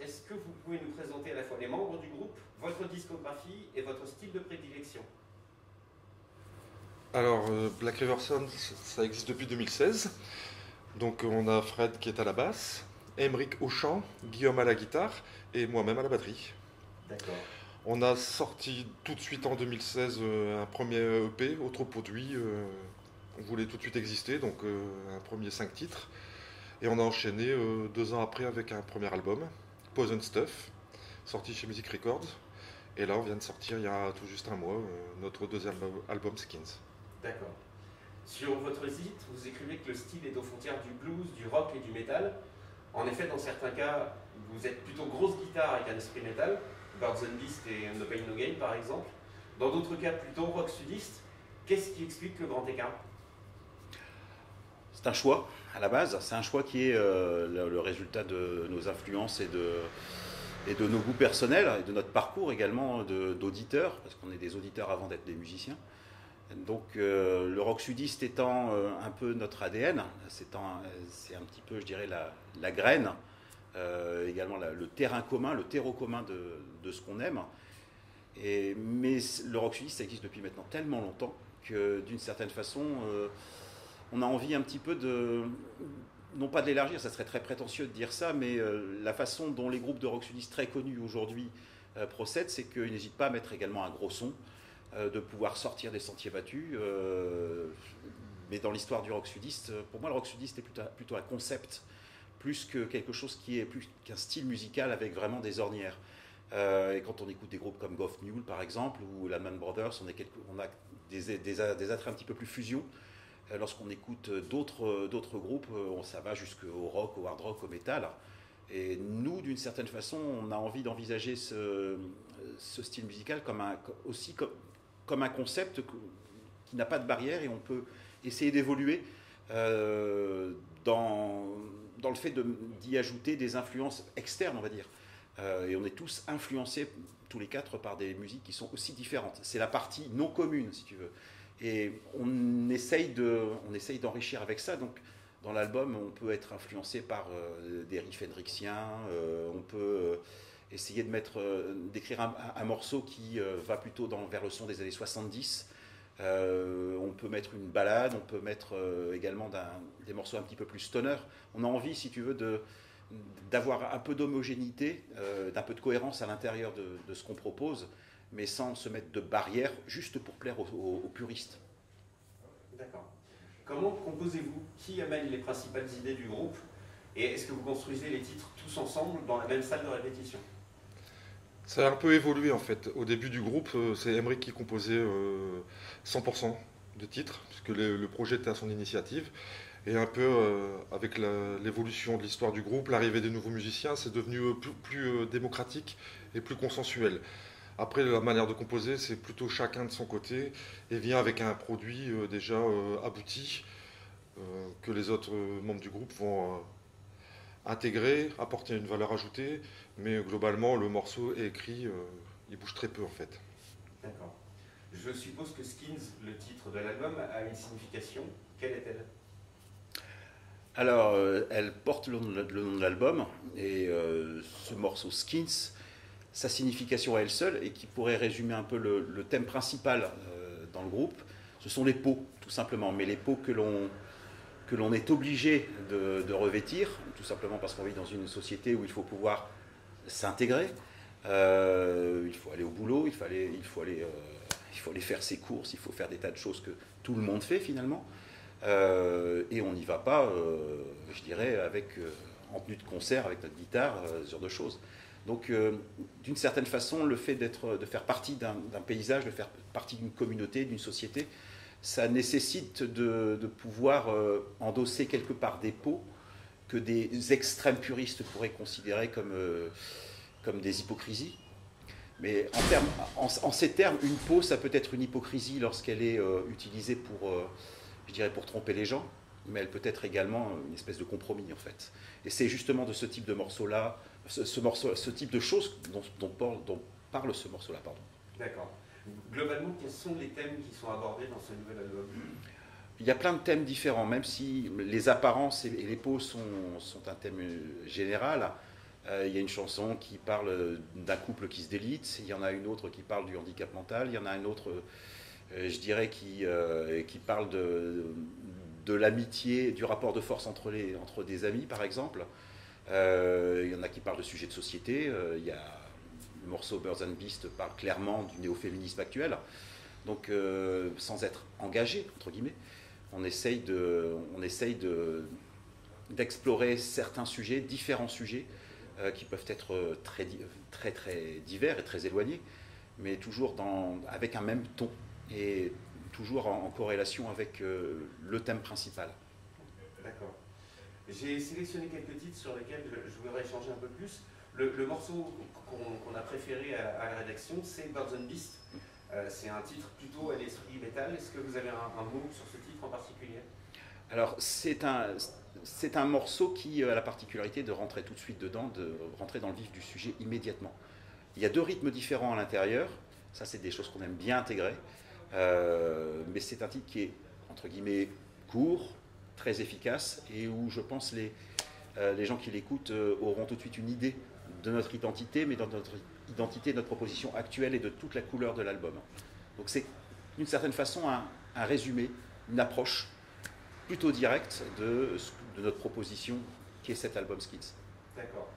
Est-ce que vous pouvez nous présenter à la fois les membres du groupe, votre discographie et votre style de prédilection? Alors, euh, Black Riversons, ça existe depuis 2016. Donc, on a Fred qui est à la basse, Emeric au chant, Guillaume à la guitare et moi-même à la batterie. D'accord. On a sorti tout de suite en 2016 euh, un premier EP, autre produit. Euh, on voulait tout de suite exister, donc un premier cinq titres. Et on a enchaîné euh, deux ans après avec un premier album, Poison Stuff, sorti chez Music Records. Et là, on vient de sortir il y a tout juste un mois euh, notre deuxième album Skins. D'accord. Sur votre site, vous écrivez que le style est aux frontières du blues, du rock et du métal. En effet, dans certains cas, vous êtes plutôt grosse guitare avec un esprit métal, Birds and Beast et No Pain No Gain par exemple. Dans d'autres cas, plutôt rock sudiste. Qu'est-ce qui explique le grand écart? C'est un choix à la base. C'est un choix qui est euh, le, résultat de nos influences et de, nos goûts personnels et de notre parcours également d'auditeurs, parce qu'on est des auditeurs avant d'être des musiciens. Donc euh, le rock sudiste étant euh, un peu notre ADN, c'est un, petit peu, je dirais, la, graine, euh, également le terrain commun, le terreau commun de, ce qu'on aime. Mais le rock sudiste, ça existe depuis maintenant tellement longtemps que d'une certaine façon, on a envie un petit peu de, non pas de l'élargir, ça serait très prétentieux de dire ça, mais euh, la façon dont les groupes de rock sudistes très connus aujourd'hui euh, procèdent, c'est qu'ils n'hésitent pas à mettre également un gros son, euh, de pouvoir sortir des sentiers battus. mais dans l'histoire du rock sudiste, pour moi, le rock sudiste est plutôt, un concept, plus que quelque chose qui est plus qu'un style musical avec vraiment des ornières. Et quand on écoute des groupes comme Goff Mule, par exemple, ou la Brothers, on, est quelque- a des, des, des attraits un petit peu plus fusion. Euh, Lorsqu'on écoute d'autres d'autres groupes, euh, ça va jusqu'au rock, au hard rock, au métal. Et nous, d'une certaine façon, on a envie d'envisager ce, style musical comme aussi comme, un concept qui n'a pas de barrière et on peut essayer d'évoluer euh, dans, le fait d'y ajouter des influences externes, on va dire. Euh, et on est tous influencés, tous les quatre, par des musiques qui sont aussi différentes. C'est la partie non commune, si tu veux. Et on essaye d'enrichir avec ça. Donc, dans l'album, on peut être influencé par euh, des riffs hendrixiens. euh, on peut euh, essayer de mettre, d'écrire un, morceau qui va plutôt dans, vers le son des années 70. Euh, on peut mettre une balade, on peut mettre également des morceaux un petit peu plus stoner. On a envie, si tu veux, d'avoir un peu d'homogénéité, d'un peu de cohérence à l'intérieur de ce qu'on propose, mais sans se mettre de barrières, juste pour plaire aux, aux- aux puristes. D'accord. Comment composez-vous Qui amène les principales idées du groupe Et est-ce que vous construisez les titres tous ensemble dans la même salle de répétition? Ça a un peu évolué en fait. Au début du groupe, euh, c'est Emmerich qui composait euh, 100% de titres, puisque le, le projet était à son initiative. Et un peu euh, avec l'évolution de l'histoire du groupe, l'arrivée des nouveaux musiciens, c'est devenu euh, plus, plus, euh, démocratique et plus consensuel. Après, la manière de composer, c'est plutôt chacun de son côté et vient avec un produit euh, déjà euh, abouti euh, que les autres membres du groupe vont euh, intégrer, apporter une valeur ajoutée. Mais globalement, le morceau est écrit, euh, il bouge très peu en fait. D'accord. Je suppose que Skins, le titre de l'album, a une signification. Quelle est-elle? Alors, euh, elle porte le, nom de- le nom de l'album, et euh, ce morceau Skins, sa signification à elle seule, et qui pourrait résumer un peu le, thème principal euh, dans le groupe, ce sont les peaux, tout simplement, mais les peaux que l'on est obligé de, revêtir, tout simplement parce qu'on vit dans une société où il faut pouvoir s'intégrer, euh, il faut aller au boulot, il faut aller, il faut aller, euh, il faut aller faire ses courses, il faut faire des tas de choses que tout le monde fait finalement. Et on n'y va pas, je dirais, avec, en tenue de concert, avec notre guitare, ce genre de choses. Donc, euh, d'une certaine façon, le fait de faire partie d'un, paysage, de faire partie d'une communauté, d'une société, ça nécessite de, pouvoir euh, endosser quelque part des peaux que des extrêmes puristes pourraient considérer comme, euh, des hypocrisies. Mais en, ces termes, une peau, ça peut être une hypocrisie lorsqu'elle est utilisée pour tromper les gens, mais elle peut être également une espèce de compromis en fait. Et c'est justement de ce type de morceau-là, ce, ce morceau, ce type de choses dont, dont parle, dont parle ce morceau-là, pardon. D'accord. Globalement, quels sont les thèmes qui sont abordés dans ce nouvel album? Il y a plein de thèmes différents, même si les apparences et les peaux sont, sont un thème euh, général. Euh, il y a une chanson qui parle d'un couple qui se délite, il y en a une autre qui parle du handicap mental, il y en a une autre, euh, je dirais, qui, euh, qui parle de, de l'amitié, du rapport de force entre, les, entre des amis, par exemple. il y en a qui parlent de sujets de société. il y a le morceau Birds and Beast parle clairement du néo-féminisme actuel. Donc, sans être engagé, entre guillemets, on essaye de, on essaye de, d'explorer certains sujets, différents sujets, euh, qui peuvent être euh, très, très, très divers et très éloignés, mais toujours dans, avec un même ton et toujours en, corrélation avec euh, le thème principal. D'accord. J'ai sélectionné quelques titres sur lesquels je, voudrais échanger un peu plus. Le, morceau qu'on a préféré à, la rédaction, c'est Birds and Beast. c'est un titre plutôt à l'esprit métal. Est-ce que vous avez un, un mot sur ce titre en particulier? Alors, c'est un, c'est un morceau qui a la particularité de rentrer tout de suite dedans, de rentrer dans le vif du sujet immédiatement. Il y a deux rythmes différents à l'intérieur, ça c'est des choses qu'on aime bien intégrer, euh, mais c'est un titre qui est, entre guillemets, court, très efficace, et où je pense les, euh, les gens qui l'écoutent euh, auront tout de suite une idée de notre identité, mais de notre identité, de notre proposition actuelle et de toute la couleur de l'album. Donc c'est d'une certaine façon un, un résumé, une approche plutôt direct de, de, notre proposition qui est cet album Skids. D'accord.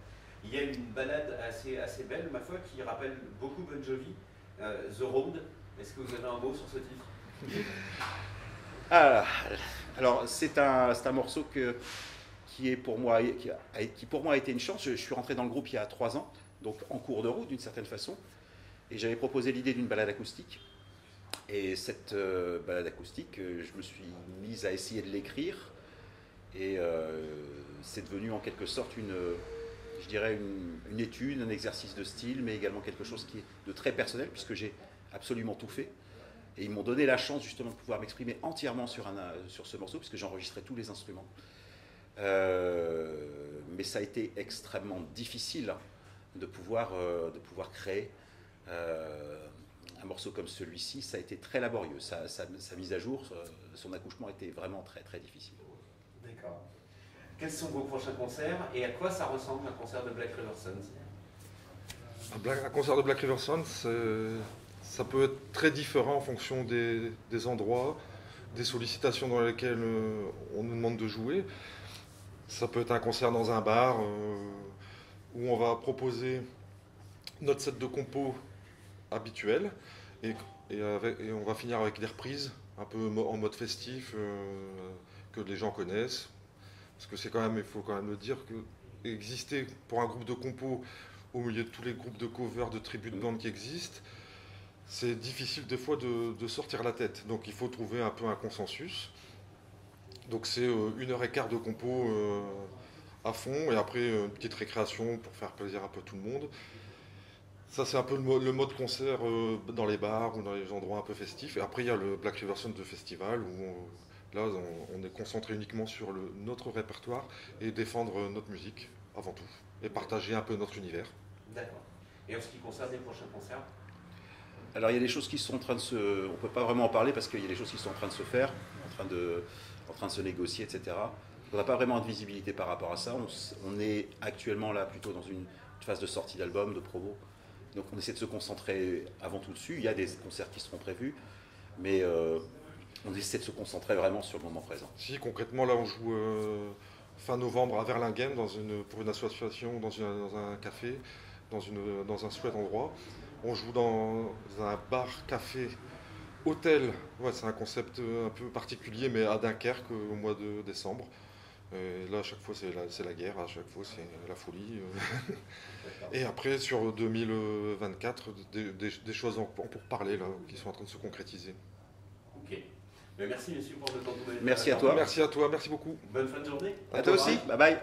Il y a une balade assez, assez belle, ma foi, qui rappelle beaucoup Bon Jovi, The Road. Est-ce que vous avez un mot sur ce titre? Ah, Alors, c'est un, morceau qui, est pour moi, qui, a, a été une chance. Je, suis rentré dans le groupe il y a trois ans, donc en cours de route d'une certaine façon, et j'avais proposé l'idée d'une balade acoustique. Et cette euh, balade acoustique, euh, je me suis mise à essayer de l'écrire. Et euh, c'est devenu en quelque sorte une, une, étude, un exercice de style, mais également quelque chose qui est de très personnel, puisque j'ai absolument tout fait. Et ils m'ont donné la chance justement de pouvoir m'exprimer entièrement sur, un, sur ce morceau, puisque j'enregistrais tous les instruments. mais ça a été extrêmement difficile de pouvoir, de pouvoir créer un morceau comme celui-ci, ça a été très laborieux. Sa, mise à jour, son accouchement était vraiment très très difficile. D'accord. Quels sont vos prochains concerts et à quoi ça ressemble un concert de Black River Sons? Un, concert de Black River Sons, ça peut être très différent en fonction des, endroits, des sollicitations dans lesquelles euh, on nous demande de jouer. Ça peut être un concert dans un bar euh, où on va proposer notre set de compos habituel. Et, on va finir avec des reprises, un peu en mode festif, euh, que les gens connaissent. Parce que c'est quand même, il faut quand même le dire, que exister pour un groupe de compos au milieu de tous les groupes de covers, de tribus de bande qui existent, c'est difficile des fois de, sortir la tête. Donc il faut trouver un peu un consensus. Donc c'est euh, une heure et quart de compos euh, à fond, et après une petite récréation pour faire plaisir un peu tout le monde. Ça, c'est un peu le, mode concert euh, dans les bars ou dans les endroits un peu festifs. Et après, il y a le Black River Sound festival où là, on, est concentré uniquement sur notre répertoire et défendre notre musique avant tout. Et partager un peu notre univers. D'accord. Et en ce qui concerne les prochains concerts? Alors, il y a des choses qui sont en train de se. On ne peut pas vraiment en parler parce qu'il y a des choses qui sont en train de se faire, en train de, en train de se négocier, etc. On n'a pas vraiment de visibilité par rapport à ça. On, est actuellement là plutôt dans une phase de sortie d'album, de promo. Donc on essaie de se concentrer avant tout dessus. Il y a des concerts qui seront prévus, mais euh, on essaie de se concentrer vraiment sur le moment présent. Si, concrètement, là, on joue euh, fin novembre à Verlingen dans une, pour une association, dans, un café, dans, une, dans un chouette endroit. On joue dans un bar-café hôtel. Ouais, c'est un concept un peu particulier, mais à Dunkerque au mois de décembre. Et là, à chaque fois, c'est la, la, guerre, à chaque fois, c'est la folie. Et après, sur 2024, des, choses en, pour parler, là, qui sont en train de se concrétiser. Ok. Mais merci, monsieur, pour le temps que vous Merci à toi. Merci à toi, merci beaucoup. Bonne fin de journée. À, toi aussi. Bye bye.